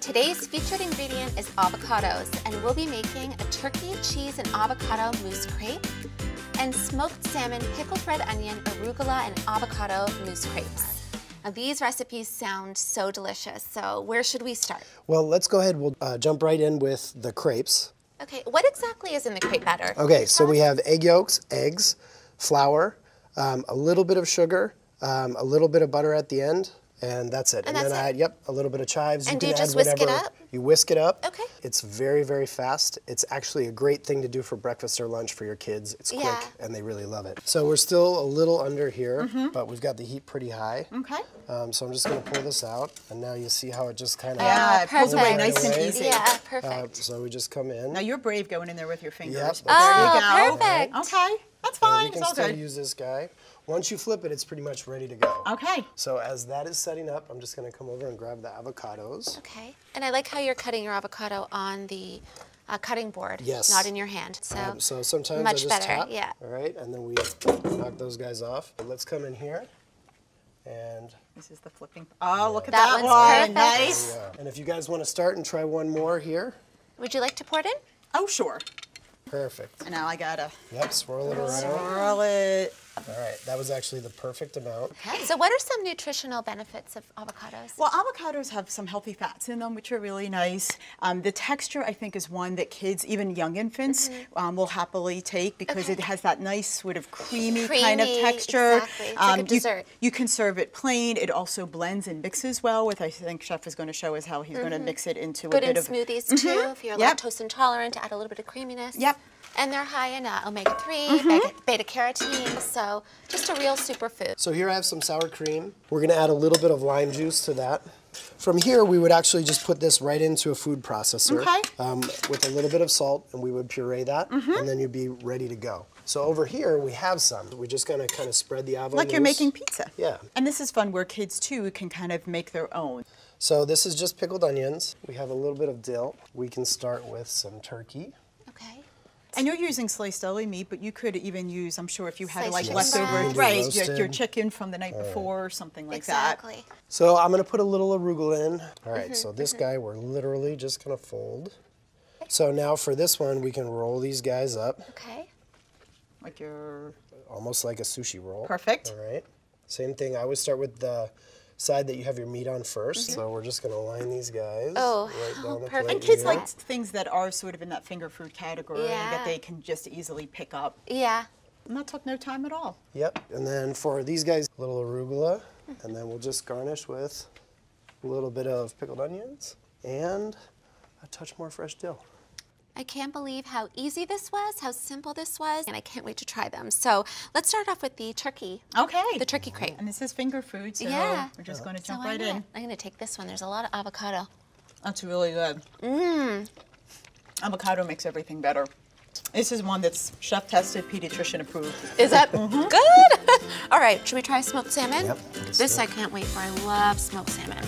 Today's featured ingredient is avocados, and we'll be making a turkey, cheese, and avocado mousse crepe and smoked salmon, pickled red onion, arugula, and avocado mousse crepes. Now these recipes sound so delicious, so where should we start? Well, let's go ahead. We'll uh, jump right in with the crepes. Okay, what exactly is in the crepe batter? Okay, so we have egg yolks, eggs, flour, um, a little bit of sugar, um, a little bit of butter at the end, and that's it. And then that's I it? add, yep, a little bit of chives. And do you can just add whisk it whatever. up? You whisk it up. Okay. It's very, very fast. It's actually a great thing to do for breakfast or lunch for your kids. It's quick, Yeah. and they really love it. So we're still a little under here, Mm-hmm. but we've got the heat pretty high. Okay. Um, so I'm just going to pull this out, and now you see how it just kind of. Yeah, it pulls away perfect. nice and Away. easy. Yeah, Uh, perfect. so we just come in. Now you're brave going in there with your fingers. Yep, but there Oh, you go. perfect. Okay, that's So fine. we It's can all still good. use this guy. Once you flip it, it's pretty much ready to go. Okay. So as that is setting up, I'm just going to come over and grab the avocados. Okay, and I like how you're cutting your avocado on the uh, cutting board, Yes. not in your hand. So, Um, so sometimes I much just better, tap. yeah. All right, and then we knock those guys off. Let's come in here, and This is the flipping. Oh, look at That that, one's one. perfect. Nice. yeah. And if you guys want to start and try one more here, would you like to pour it in? Oh, sure. Perfect. And now I gotta Yep, swirl it around. swirl it. All right, that was actually the perfect amount. Okay. So, what are some nutritional benefits of avocados? Well, avocados have some healthy fats in them, which are really nice. Um, the texture, I think, is one that kids, even young infants, um, will happily take because Okay. it has that nice sort of creamy, kind of texture. Um, exactly. It's like a you- dessert. You, can serve it plain. It also blends and mixes well with, I think Chef is going to show us how he's going to mix it into Good a in bit of smoothies too, if you're Yep. lactose intolerant, to add a little bit of creaminess. Yep. And they're high in uh, omega 3, Mm-hmm. beta carotene, so just a real superfood. So here I have some sour cream. We're going to add a little bit of lime juice to that. From here, we would actually just put this right into a food processor Okay. um, with a little bit of salt, and we would puree that, Mm-hmm. and then you'd be ready to go. So over here, we have some. We're just going to kind of spread the avocado. like you're making pizza. Yeah. And this is fun where kids too can kind of make their own. So this is just pickled onions. We have a little bit of dill. We can start with some turkey. Okay. And you're using sliced deli meat, but you could even use, I'm sure, if you had Sliced like leftover, right, your, your chicken from the night before or something like that. exactly. So I'm going to put a little arugula in. All right, Mm-hmm, so this guy we're literally just going to fold. So now for this one, we can roll these guys up, Okay. Like your, almost like a sushi roll. Perfect. All right. Same thing. I always start with the side that you have your meat on 1st mm-hmm. So we're just going to line these guys. Oh, right oh, down the perfect. and kids here. like things that are sort of in that finger food category Yeah. that they can just easily pick up. Yeah. And that took no time at all. Yep. And then for these guys, a little arugula, and then we'll just garnish with a little bit of pickled onions and a touch more fresh dill. I can't believe how easy this was, how simple this was, and I can't wait to try them. So let's start off with the turkey, Okay. the turkey crepe. And this is finger food, so Yeah. we're just going to So jump I'm right gonna, in. I'm gonna take this one. There's a lot of avocado. That's really good. Mmm. Avocado makes everything better. This is one that's chef tested, pediatrician approved. Is that mm-hmm. good? All right, should we try smoked salmon? Yep, This do I can't wait for. I love smoked salmon.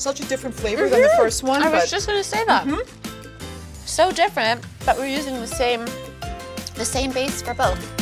Such a different flavor than the mm-hmm. first one. I was just gonna say that. Mm-hmm. So different, but we're using the same, the same base for both.